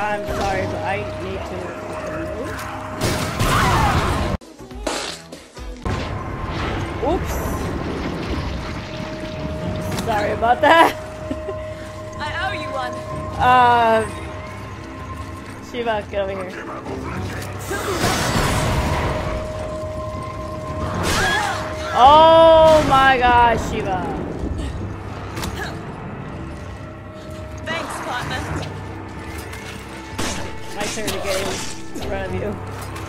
I'm sorry, but I need to move. Oops. Sorry about that. I owe you one. Uh, Sheva, get over here. Oh my gosh, Sheva. Thanks, partner. My turn to get in front of you.